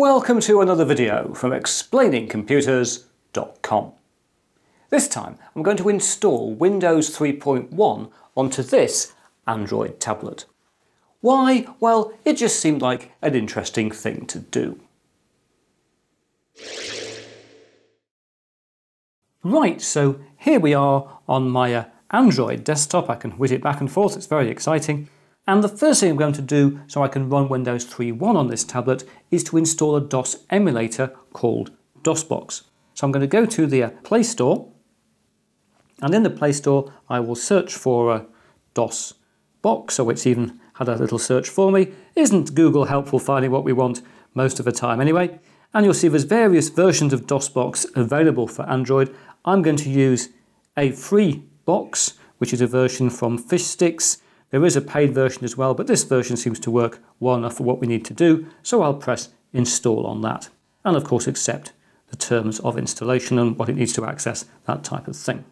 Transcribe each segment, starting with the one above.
Welcome to another video from explainingcomputers.com. This time I'm going to install Windows 3.1 onto this Android tablet. Why? Well, it just seemed like an interesting thing to do. Right, so here we are on my uh, Android desktop. I can whiz it back and forth, it's very exciting. And the first thing I'm going to do so I can run Windows 3.1 on this tablet is to install a DOS emulator called DOSBox. So I'm going to go to the uh, Play Store and in the Play Store I will search for a DOS box, so it's even had a little search for me. Isn't Google helpful finding what we want most of the time anyway? And you'll see there's various versions of DOSBox available for Android. I'm going to use a free box, which is a version from Fishstix. There is a paid version as well, but this version seems to work well enough for what we need to do, so I'll press install on that. And of course accept the terms of installation and what it needs to access, that type of thing.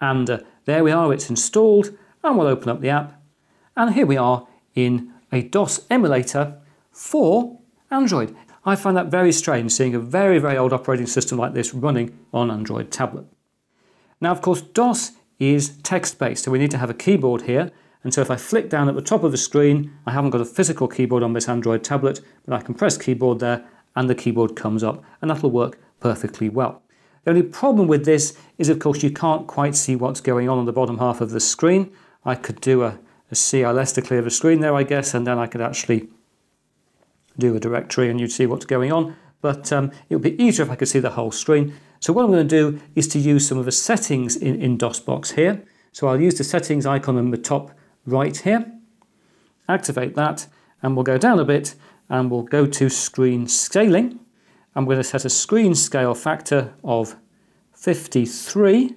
And uh, there we are, it's installed, and we'll open up the app. And here we are in a DOS emulator for Android. I find that very strange seeing a very, very old operating system like this running on Android tablet. Now, of course, DOS is text-based, so we need to have a keyboard here. And so if I flick down at the top of the screen, I haven't got a physical keyboard on this Android tablet, but I can press keyboard there and the keyboard comes up, and that'll work perfectly well. The only problem with this is, of course, you can't quite see what's going on on the bottom half of the screen. I could do a, a CLS to clear the screen there, I guess, and then I could actually do a directory and you'd see what's going on. But um, it would be easier if I could see the whole screen. So what I'm going to do is to use some of the settings in, in DOSBox here. So I'll use the settings icon in the top right here, activate that, and we'll go down a bit and we'll go to screen scaling. I'm going to set a screen scale factor of 53,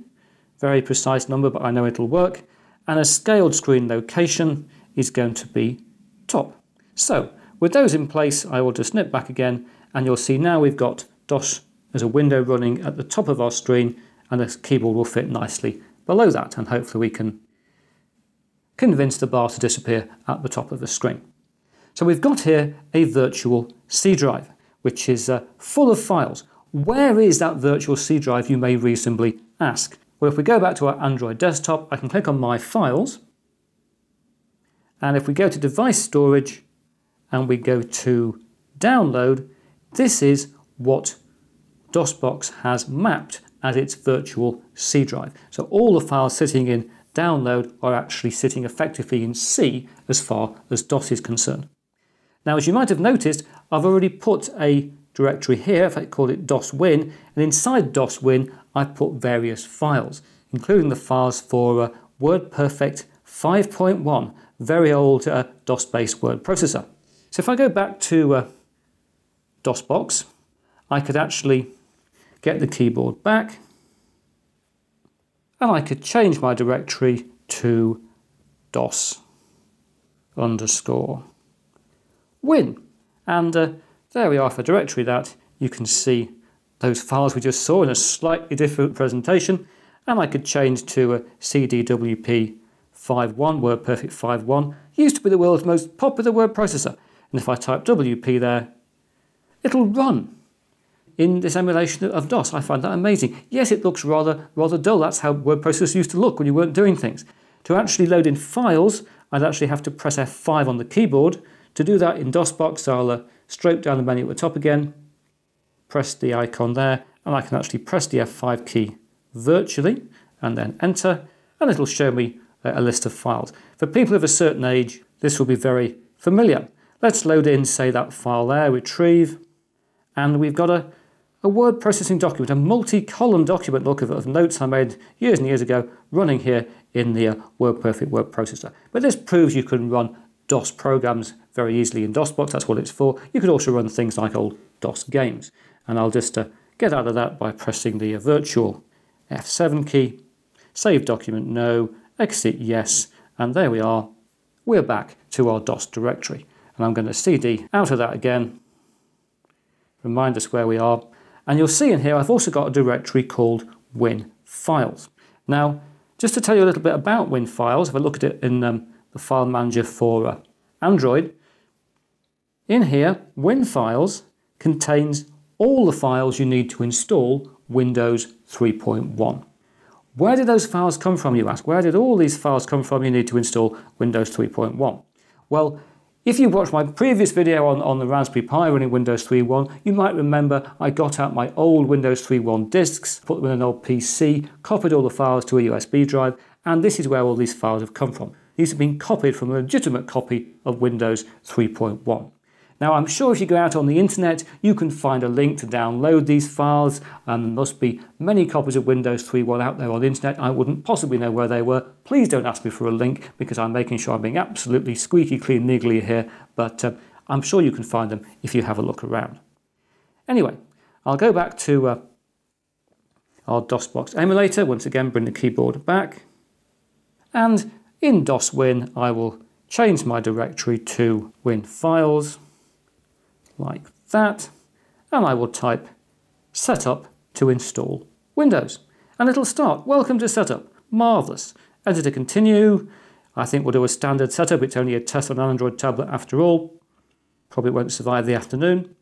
very precise number, but I know it'll work. And a scaled screen location is going to be top. So with those in place, I will just nip back again and you'll see now we've got DOS as a window running at the top of our screen and the keyboard will fit nicely below that and hopefully we can convince the bar to disappear at the top of the screen. So we've got here a virtual C drive which is uh, full of files. Where is that virtual C drive you may reasonably ask? Well if we go back to our Android desktop I can click on my files and if we go to device storage and we go to download, this is what DOSBox has mapped as its virtual C drive. So all the files sitting in download are actually sitting effectively in C as far as DOS is concerned. Now as you might have noticed, I've already put a directory here, if I call it DOSWin, and inside DOSWin I've put various files, including the files for uh, WordPerfect 5.1, very old uh, DOS-based word processor. So if I go back to uh, DOSBox, I could actually get the keyboard back and I could change my directory to DOS underscore win. And uh, there we are for directory that. You can see those files we just saw in a slightly different presentation. And I could change to a CDWP 5.1, WordPerfect 5.1. Used to be the world's most popular word processor. And if I type WP there, it'll run in this emulation of DOS. I find that amazing. Yes, it looks rather, rather dull. That's how word processors used to look when you weren't doing things. To actually load in files, I'd actually have to press F5 on the keyboard. To do that in DOSBox, I'll uh, stroke down the menu at the top again, press the icon there, and I can actually press the F5 key virtually, and then enter, and it'll show me a list of files. For people of a certain age, this will be very familiar. Let's load in, say, that file there, retrieve, and we've got a, a word processing document, a multi-column document look of, of, notes I made years and years ago running here in the uh, WordPerfect word processor. But this proves you can run DOS programs very easily in DOSBox, that's what it's for. You could also run things like old DOS games. And I'll just uh, get out of that by pressing the uh, virtual F7 key, save document no, exit yes, and there we are. We're back to our DOS directory and I'm going to cd out of that again, remind us where we are, and you'll see in here I've also got a directory called win files. Now, just to tell you a little bit about win files, if I look at it in um, the file manager for uh, Android, In here, WinFiles contains all the files you need to install Windows 3.1. Where did those files come from, you ask? Where did all these files come from you need to install Windows 3.1? Well, if you watched my previous video on, on the Raspberry Pi running Windows 3.1, you might remember I got out my old Windows 3.1 disks, put them in an old PC, copied all the files to a USB drive, and this is where all these files have come from. These have been copied from a legitimate copy of Windows 3.1. Now I'm sure if you go out on the internet you can find a link to download these files and there must be many copies of Windows 3.1 out there on the internet. I wouldn't possibly know where they were. Please don't ask me for a link because I'm making sure I'm being absolutely squeaky clean niggly here but uh, I'm sure you can find them if you have a look around. Anyway, I'll go back to uh, our DOSBox emulator, once again bring the keyboard back and in DOSWin I will change my directory to WinFiles like that, and I will type setup to install Windows. And it'll start. Welcome to setup. Marvellous. Enter to continue. I think we'll do a standard setup. It's only a test on an Android tablet after all. Probably won't survive the afternoon.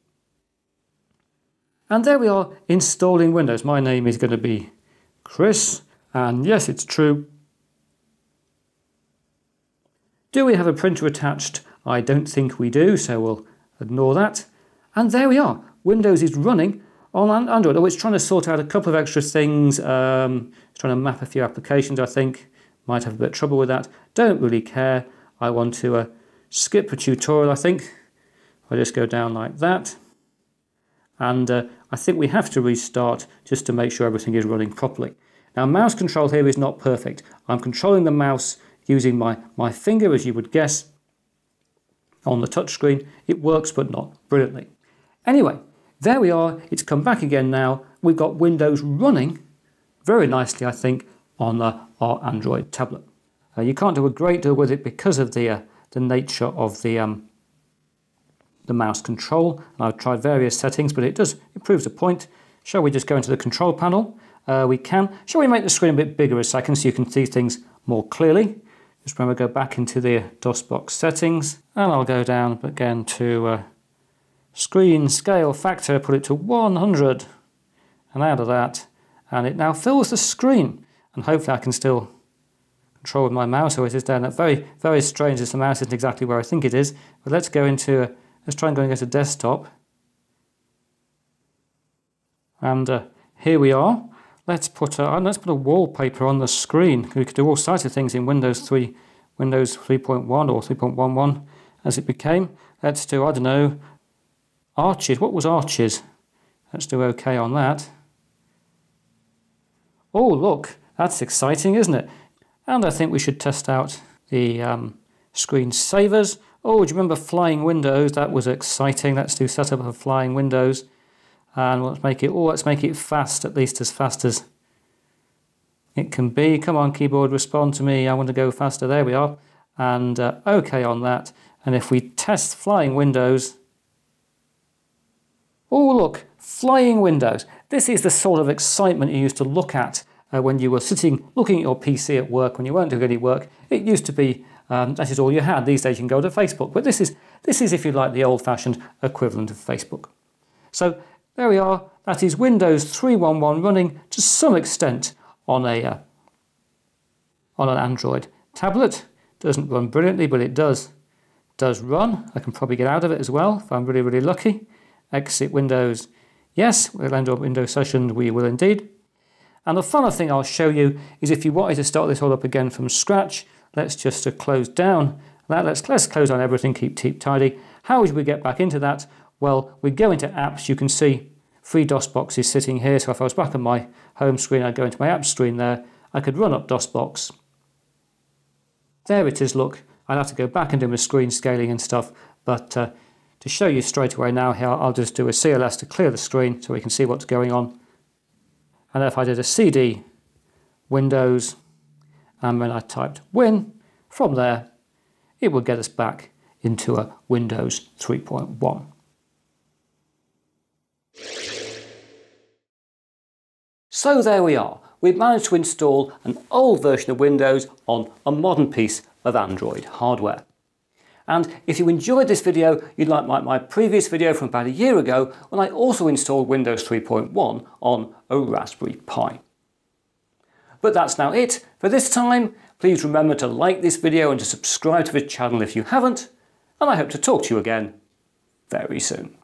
And there we are installing Windows. My name is going to be Chris. And yes, it's true. Do we have a printer attached? I don't think we do, so we'll Ignore that. And there we are. Windows is running on Android. Oh, it's trying to sort out a couple of extra things. Um, it's trying to map a few applications, I think. Might have a bit of trouble with that. Don't really care. I want to uh, skip a tutorial, I think. I just go down like that. And uh, I think we have to restart just to make sure everything is running properly. Now, mouse control here is not perfect. I'm controlling the mouse using my, my finger, as you would guess, on the touchscreen. It works, but not brilliantly. Anyway, there we are. It's come back again now. We've got Windows running very nicely, I think, on our Android tablet. Uh, you can't do a great deal with it because of the, uh, the nature of the, um, the mouse control. And I've tried various settings, but it does it proves a point. Shall we just go into the control panel? Uh, we can. Shall we make the screen a bit bigger a second so you can see things more clearly? Just remember, go back into the DOSBox settings, and I'll go down again to uh, screen scale factor, put it to 100, and out of that, and it now fills the screen. And hopefully I can still control with my mouse, or it is down. That's very, very strange as the mouse isn't exactly where I think it is. But let's go into, uh, let's try and go a desktop. And uh, here we are. Let's put a, let's put a wallpaper on the screen. We could do all sorts of things in Windows 3, Windows 3.1 or 3.11 as it became. Let's do, I don't know, arches. What was arches? Let's do OK on that. Oh, look, that's exciting, isn't it? And I think we should test out the um, screen savers. Oh, do you remember flying windows? That was exciting. Let's do setup of flying windows and let's make it oh let's make it fast at least as fast as it can be. Come on keyboard respond to me. I want to go faster. There we are. And uh, okay on that. And if we test flying windows oh look flying windows. This is the sort of excitement you used to look at uh, when you were sitting looking at your PC at work when you weren't doing any work. It used to be um, that is all you had these days. You can go to Facebook. But this is this is if you like the old-fashioned equivalent of Facebook. So there we are. That is Windows 3.11 running to some extent on a uh, on an Android tablet. Doesn't run brilliantly, but it does does run. I can probably get out of it as well if I'm really really lucky. Exit Windows. Yes, we'll end up Windows session. We will indeed. And the final thing I'll show you is if you wanted to start this all up again from scratch, let's just uh, close down that. Let's, let's close down everything, keep, keep tidy. How would we get back into that? Well, we go into apps, you can see free DOSBox is sitting here. So if I was back on my home screen, I'd go into my app screen there. I could run up DOSBox. There it is, look. I'd have to go back and do my screen scaling and stuff. But uh, to show you straight away now here, I'll just do a CLS to clear the screen so we can see what's going on. And if I did a CD, Windows, and then I typed Win, from there, it would get us back into a Windows 3.1. So there we are. We've managed to install an old version of Windows on a modern piece of Android hardware. And if you enjoyed this video, you'd like my, my previous video from about a year ago when I also installed Windows 3.1 on a Raspberry Pi. But that's now it for this time. Please remember to like this video and to subscribe to the channel if you haven't, and I hope to talk to you again very soon.